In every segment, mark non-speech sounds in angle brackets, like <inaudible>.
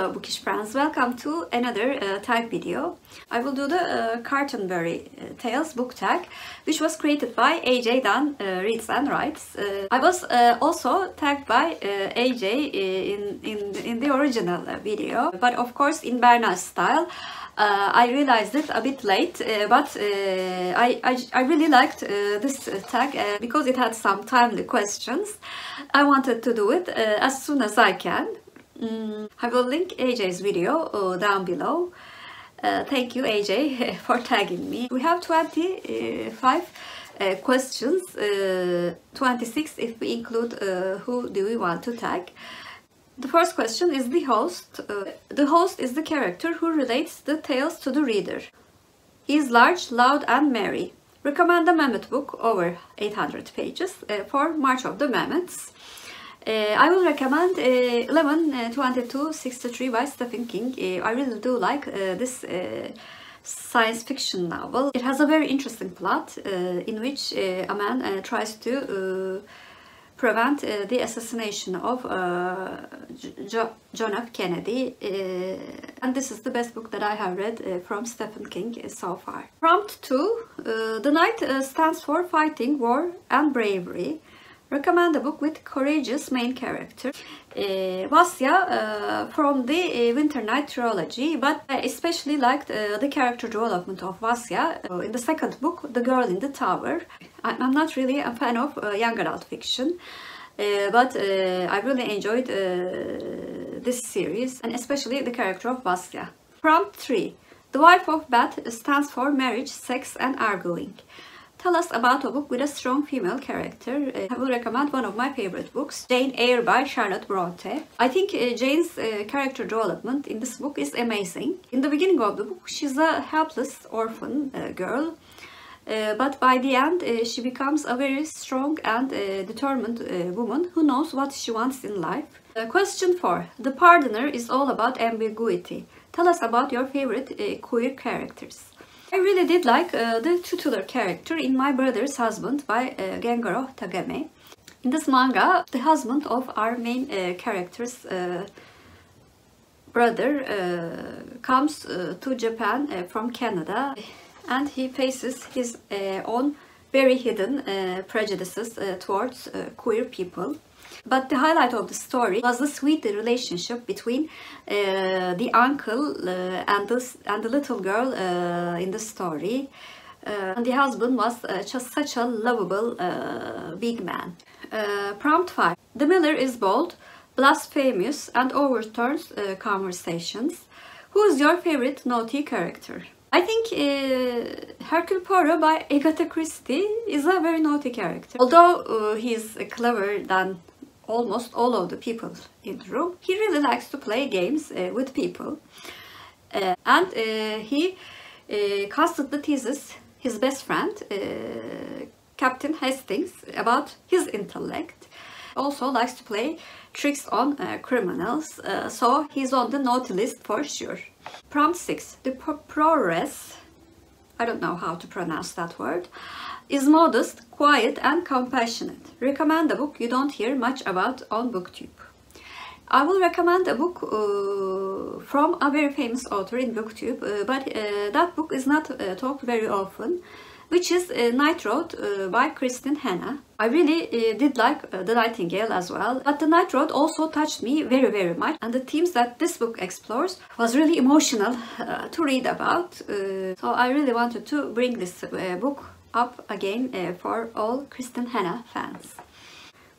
Hello bookish friends, welcome to another uh, tag video. I will do the uh, Canterbury uh, Tales book tag which was created by AJ Dunn uh, Reads and Writes. Uh, I was also tagged by AJ in, in, in the original video but of course in Berna's style. I realized it a bit late, but I, I, I, really liked this tag because it had some timely questions. I wanted to do it as soon as I can. Mm, I will link AJ's video uh, down below. Uh, thank you AJ <laughs> for tagging me. We have 25 uh, questions, uh, 26 if we include uh, who do we want to tag. The first question is the host. Uh, the host is the character who relates the tales to the reader. He is large, loud and merry. Recommend the Mammoth book over 800 pages for March of the Mammoths. Uh, I will recommend eh, uh, 11/22/63 uh, by Stephen King. Uh, I really do like this science fiction novel. It has a very interesting plot in which a man tries to prevent the assassination of John F. Kennedy. and this is the best book that I have read from Stephen King so far. Prompt 2. the knight stands for fighting, war and bravery. Recommend a book with courageous main character. Uh, Vasya uh, from the uh, Winter Night trilogy, but I especially liked uh, the character development of Vasya uh, in the second book, The Girl in the Tower. I'm not really a fan of uh, young adult fiction, but I really enjoyed this series and especially the character of Vasya. Prompt 3. The Wife of Bath stands for marriage, sex and arguing. Tell us about a book with a strong female character. Uh, I will recommend one of my favorite books, Jane Eyre by Charlotte Bronte. I think uh, Jane's uh, character development in this book is amazing. In the beginning of the book, she's a helpless orphan uh, girl. Uh, but by the end, uh, she becomes a very strong and determined woman who knows what she wants in life. question 4. The Pardoner is all about ambiguity. Tell us about your favorite queer characters. I really did like uh, the tutelar character in My Brother's Husband by uh, Gengoroh Tagame. In this manga, the husband of our main uh, character's uh, brother uh, comes uh, to Japan from Canada and he faces his own very hidden prejudices towards queer people. But the highlight of the story was the sweet relationship between uh, the uncle uh, and, the, and the little girl uh, in the story. Uh, and the husband was uh, just such a lovable uh, big man. prompt 5. The miller is bold, blasphemous and overturns conversations. Who is your favorite naughty character? I think uh, Hercule Poirot by Agatha Christie is a very naughty character. Although uh, he's clever than almost all of the people in the room. He really likes to play games uh, with people. Uh, and uh, he uh, constantly teases his best friend, uh, Captain Hastings, about his intellect. Also likes to play tricks on uh, criminals, so he's on the naughty list for sure. Prompt 6. The Prioress, I don't know how to pronounce that word, is modest, quiet and compassionate. Recommend a book you don't hear much about on BookTube. I will recommend a book uh, from a very famous author in BookTube, uh, but uh, that book is not uh, talked very often, which is uh, Night Road uh, by Kristin Hannah. I really did like The Nightingale as well, but The Night Road also touched me very very much and the themes that this book explores was really emotional to read about. so I really wanted to bring this book up again uh, for all Kristin Hannah fans.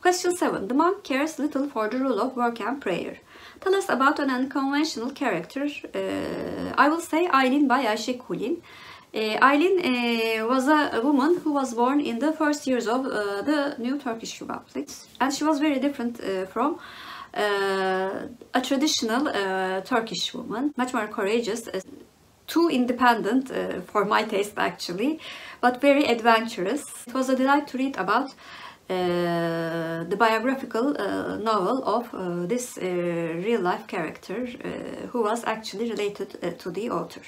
Question 7. The monk cares little for the rule of work and prayer. Tell us about an unconventional character. Uh, I will say Aylin by Ayşe Kulin. Uh, uh, was a, woman who was born in the first years of uh, the new Turkish Republic and she was very different uh, from uh, a traditional uh, Turkish woman, much more courageous, too independent for my taste actually, but very adventurous. It was a delight to read about the biographical uh, novel of uh, this uh, real-life character uh, who was actually related to the author.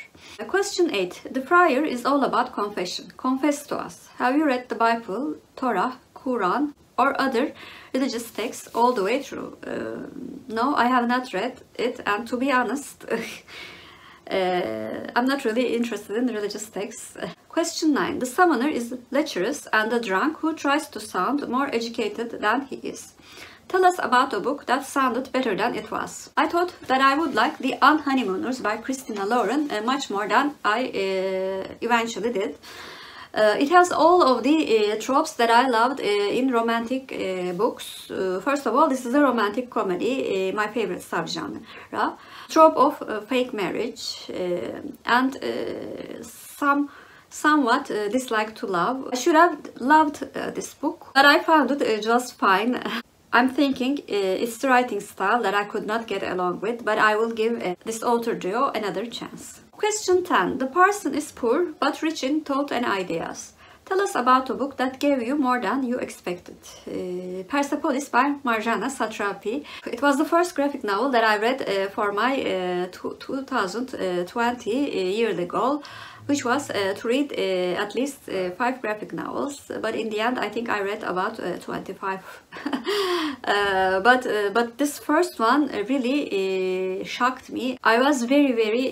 question 8. The friar is all about confession. Confess to us. Have you read the Bible, Torah, Quran, or other religious texts all the way through. Uh, no, I have not read it, and to be honest, <laughs> uh, I'm not really interested in religious texts. Question 9. The summoner is lecherous and a drunk who tries to sound more educated than he is. Tell us about a book that sounded better than it was. I thought that I would like The Unhoneymooners by Christina Lauren uh, much more than I uh, eventually did. Uh, it has all of the uh, tropes that I loved uh, in romantic uh, books. Uh, first of all, this is a romantic comedy, uh, my favorite subgenre. Trope of fake marriage and some somewhat dislike to love. I should have loved this book, but I found it just fine. <laughs> I'm thinking it's the writing style that I could not get along with, but I will give this author duo another chance. Question 10. The Parson is poor but rich in thought and ideas. Tell us about a book that gave you more than you expected. Uh, Persepolis by Marjane Satrapi. It was the first graphic novel that I read uh, for my uh, 2020 uh, yearly goal which was uh, to read uh, at least uh, five graphic novels. But in the end I think I read about uh, 25 <laughs> uh, but uh, but this first one really shocked me. I was very very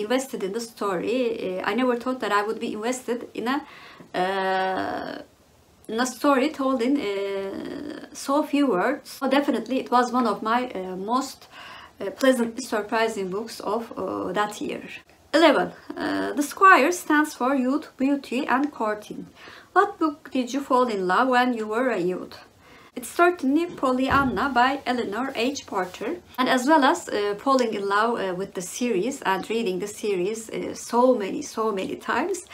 invested in the story. I never thought that I would be invested in a in a story told in so few words. So definitely it was one of my most pleasantly surprising books of that year 11. Uh, the Squire stands for youth, beauty and courting. What book did you fall in love when you were a youth? It's certainly Pollyanna by Eleanor H. Porter. And as well as uh, falling in love uh, with the series and reading the series uh, so many, so many times,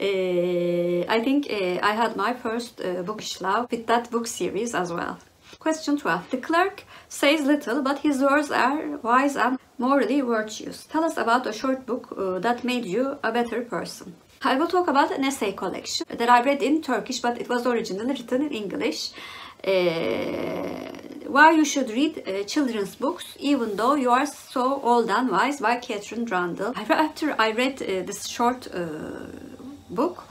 uh, I think uh, I had my first bookish love with that book series as well. Question 12. The clerk says little, but his words are wise and morally virtuous. Tell us about a short book uh, that made you a better person. I will talk about an essay collection that I read in Turkish, but it was originally written in English. Uh, why you should read uh, children's books even though you are so old and wise by Katherine Rundell. After I read uh, this short uh, book,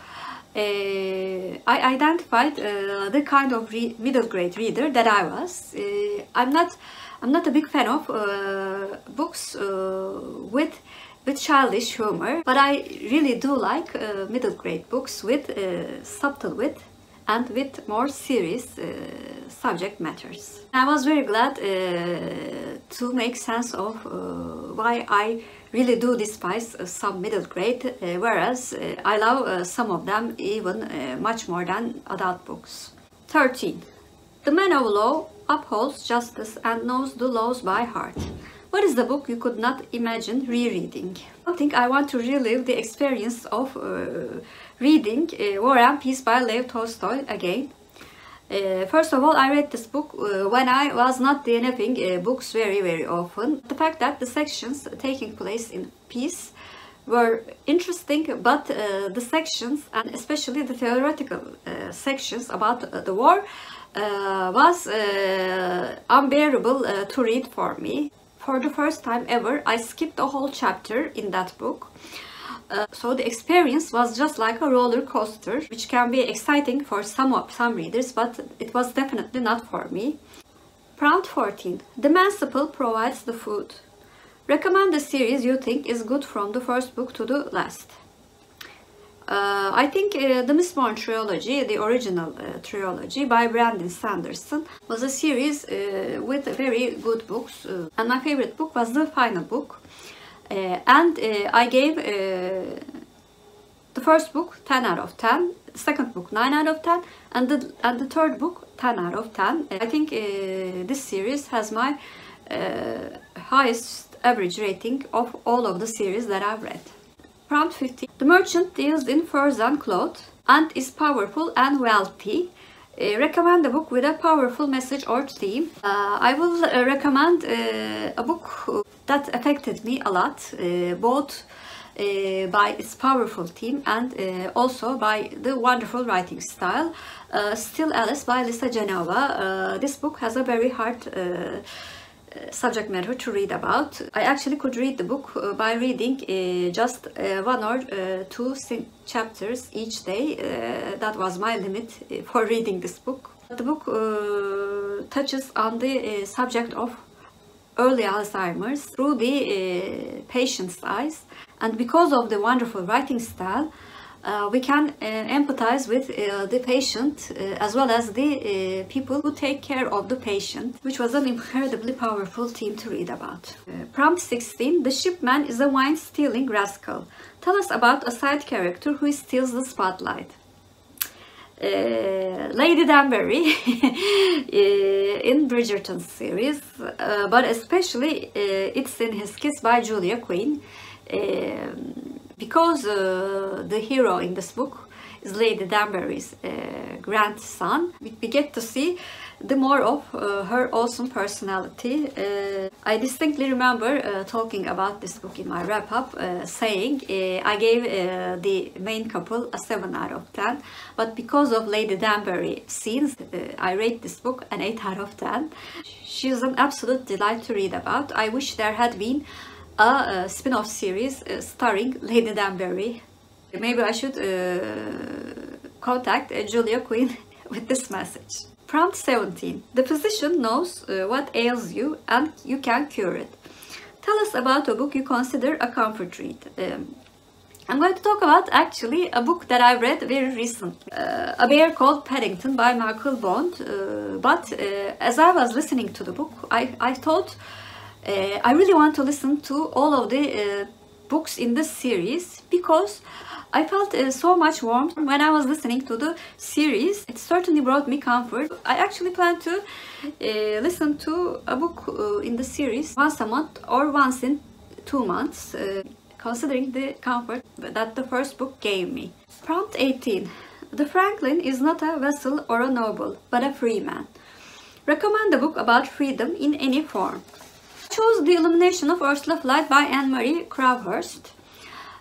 I identified uh, the kind of middle grade reader that I was. Uh, I'm not I'm not a big fan of uh, books uh, with with childish humor, but I really do like uh, middle grade books with subtle wit and with more serious subject matters. I was very glad to make sense of why I really do despise uh, some middle grade, uh, whereas uh, I love some of them even much more than adult books. 13. The man of law upholds justice and knows the laws by heart. What is the book you could not imagine rereading? I think I want to relive the experience of uh, reading uh, War and Peace by Lev Tolstoy again. Uh, first of all, I read this book uh, when I was not DNFing uh, books very, very often. The fact that the sections taking place in peace were interesting, but uh, the sections, and especially the theoretical uh, sections about the war, uh, was unbearable to read for me. For the first time ever, I skipped a whole chapter in that book. Uh, so the experience was just like a roller coaster, which can be exciting for some, of some readers, but it was definitely not for me. Prompt 14. The Manciple provides the food. Recommend the series you think is good from the first book to the last. Uh, I think uh, the Mistborn trilogy, the original uh, trilogy by Brandon Sanderson, was a series uh, with very good books. Uh, and my favorite book was the final book. Uh, and uh, I gave uh, the first book 10 out of 10, the second book 9 out of 10, and the, and the third book 10 out of 10. I think this series has my highest average rating of all of the series that I've read. Prompt 50. The merchant deals in furs and cloth and is powerful and wealthy. Uh, recommend a book with a powerful message or theme. Uh, I will uh, recommend uh, a book that affected me a lot, uh, both uh, by its powerful theme and also by the wonderful writing style. Still Alice by Lisa Genova. this book has a very hard subject matter to read about. I actually could read the book uh, by reading uh, just uh, one or two chapters each day. That was my limit for <laughs> reading this book. The book touches on the subject of early Alzheimer's through the patient's eyes and because of the wonderful writing style uh, we can uh, empathize with uh, the patient uh, as well as the uh, people who take care of the patient, which was an incredibly powerful team to read about. Uh, prompt 16 The shipman is a wine stealing rascal. Tell us about a side character who steals the spotlight. Lady Danbury <laughs> in Bridgerton series, but especially it's in his Kiss by Julia Quinn. Um, because uh, the hero in this book is Lady Danbury's uh, grandson, we, we, get to see the more of uh, her awesome personality. Uh, I distinctly remember uh, talking about this book in my wrap up, uh, saying I gave the main couple a 7 out of 10, but because of Lady Danbury scenes, I rate this book an 8 out of 10. She's an absolute delight to read about. I wish there had been a, spin-off series uh, starring Lady Danbury. Maybe I should uh, contact uh, Julia Quinn <laughs> with this message. Prompt 17. The physician knows what ails you and you can cure it. Tell us about a book you consider a comfort read. Um, I'm going to talk about actually a book that I read very recently. Uh, a Bear Called Paddington by Michael Bond. Uh, but uh, as I was listening to the book, I, I thought uh, I really want to listen to all of the uh, books in this series because I felt uh, so much warmth when I was listening to the series. It certainly brought me comfort. I actually plan to uh, listen to a book uh, in the series once a month or once in two months, uh, considering the comfort that the first book gave me. Prompt 18. The Franklin is not a vessel or a noble, but a free man. Recommend a book about freedom in any form chose The Illumination of Ursula Flight by Anne-Marie Crowhurst.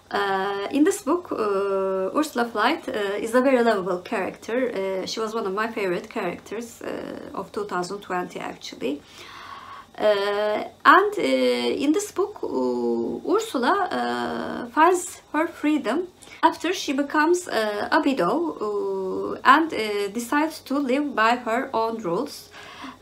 Uh, in this book, uh, Ursula Flight uh, is a very lovable character. Uh, she was one of my favorite characters uh, of 2020 actually. Uh, and in this book, Ursula finds her freedom after she becomes a widow and decides to live by her own rules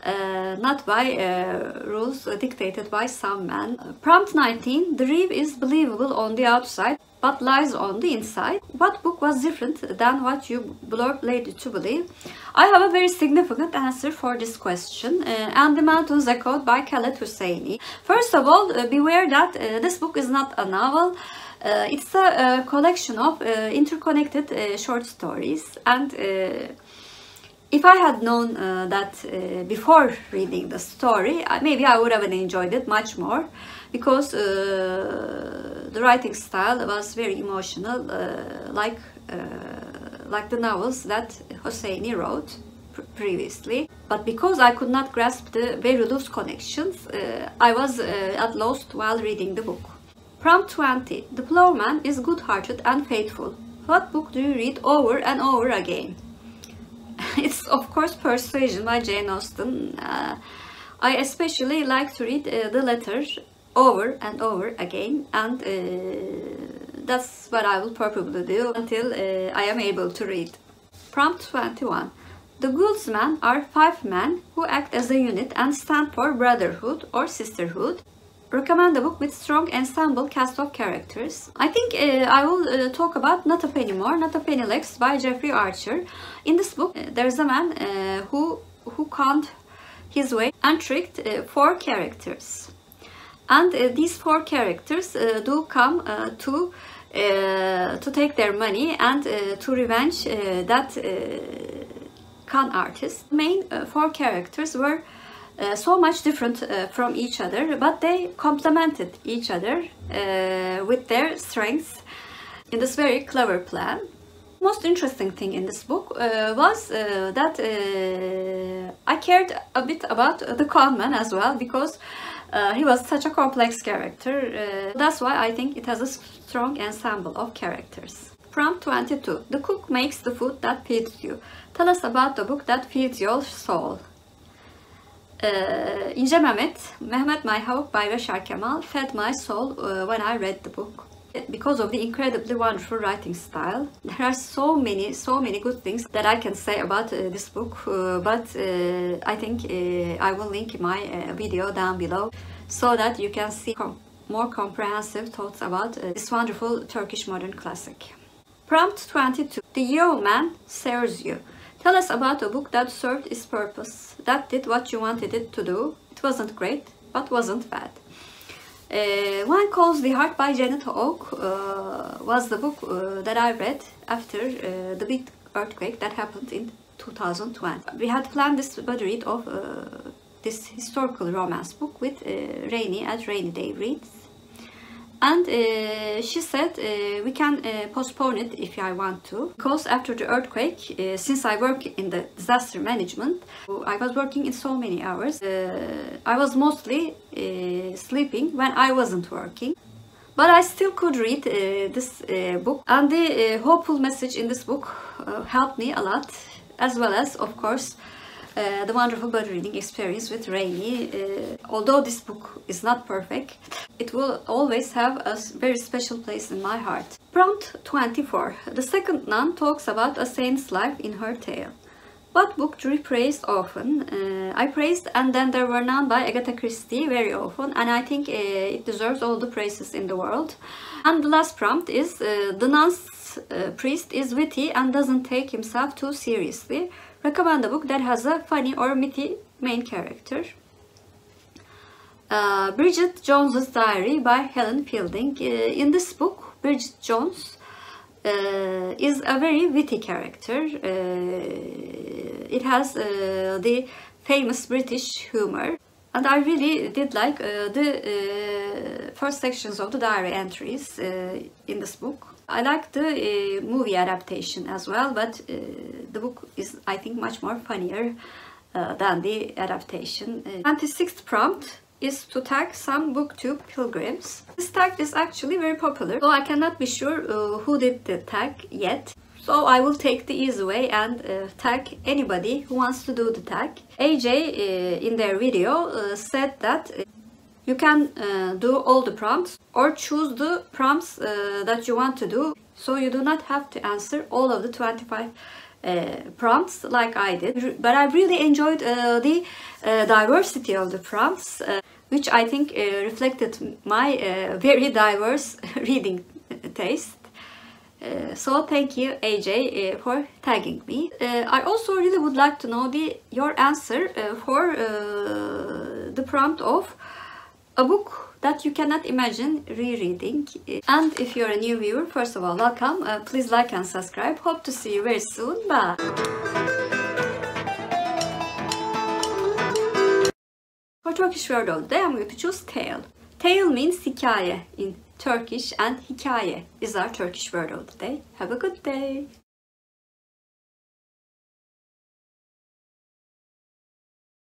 uh, not by uh, rules dictated by some man. Prompt 19. The reeve is believable on the outside but lies on the inside. What book was different than what you led to believe? I have a very significant answer for this question. Uh, and the Mountains Echoed by Khaled Hosseini. First of all, uh, beware that uh, this book is not a novel. Uh, it's a, a, collection of uh, interconnected uh, short stories and if I had known uh, that uh, before reading the story, maybe I would have enjoyed it much more because uh, the writing style was very emotional, uh, like uh, like the novels that Hosseini wrote previously. But because I could not grasp the very loose connections, uh, I was at lost while reading the book. Prompt 20. The Plowman is good-hearted and faithful. What book do you read over and over again? <laughs> it's of course Persuasion by Jane Austen. Uh, I especially like to read uh, the letter over and over again and uh, that's what I will probably do until uh, I am able to read. Prompt 21. The Guildsmen are five men who act as a unit and stand for brotherhood or sisterhood recommend a book with strong ensemble cast of characters. I think uh, I will uh, talk about Not a Penny More, Not a Penny Less by Jeffrey Archer. In this book, uh, there is a man uh, who who conned his way and tricked uh, four characters. And uh, these four characters do come to to take their money and to revenge that con artist. Main four characters were uh, so much different uh, from each other, but they complemented each other uh, with their strengths in this very clever plan. Most interesting thing in this book uh, was uh, that uh, I cared a bit about the conman as well because he was such a complex character. that's why I think it has a strong ensemble of characters. Prompt 22. The cook makes the food that feeds you. Tell us about the book that feeds your soul. Uh, İnce Memed, Memed My Hawk by Yaşar Kemal fed my soul uh, when I read the book. because of the incredibly wonderful writing style. There are so many, so many good things that I can say about uh, this book, uh, but uh, I think uh, I will link my video down below so that you can see com more comprehensive thoughts about this wonderful Turkish modern classic. Prompt 22. The Yeoman Serves You. Tell us about a book that served its purpose, that did what you wanted it to do. It wasn't great, but wasn't bad. Uh, When Calls the Heart by Janette Oke uh, was the book uh, that I read after uh, the big earthquake that happened in 2020. We had planned this body read of uh, this historical romance book with uh, Rainy at Rainy Day Reads. And uh, she said uh, we can uh, postpone it if I want to because after the earthquake, uh, since I work in the disaster management, I was working in so many hours. Uh, I was mostly uh, sleeping when I wasn't working. But I still could read this book, and the hopeful message in this book helped me a lot, as well as, of course, uh, the wonderful bird reading experience with Rainy. Uh, although this book is not perfect, it will always have a very special place in my heart. Prompt 24. The second nun talks about a saint's life in her tale. What book do you praised often? Uh, I praised And Then There Were None by Agatha Christie very often, and I think uh, it deserves all the praises in the world. And the last prompt is uh, The nun's uh, priest is witty and doesn't take himself too seriously. Recommend a book that has a funny or witty main character. Uh, Bridget Jones's Diary by Helen Fielding. Uh, in this book, Bridget Jones uh, is a very witty character. Uh, it has uh, the famous British humor. And I really did like the first sections of the diary entries in this book. I like the movie adaptation as well, but the book is, I think, much more funnier than the adaptation. Uh, 26th prompt is to tag some booktube pilgrims. This tag is actually very popular, so I cannot be sure uh, who did the tag yet. So I will take the easy way and uh, tag anybody who wants to do the tag. AJ uh, in their video uh, said that uh, you can uh, do all the prompts or choose the prompts that you want to do so you do not have to answer all of the 25 uh, prompts like I did. But I really enjoyed uh, the uh, diversity of the prompts, uh, which I think uh, reflected my uh, very diverse <laughs> reading taste. Uh, so thank you AJ uh, for tagging me. Uh, I also really would like to know the your answer uh, for uh, the prompt of a book that you cannot imagine rereading. And if you're a new viewer, first of all, welcome. Uh, please like and subscribe. Hope to see you very soon. Bye. For Turkish word of the day, I'm going to choose tale. Tale means hikaye in Turkish and hikaye is our Turkish word of the day. Have a good day.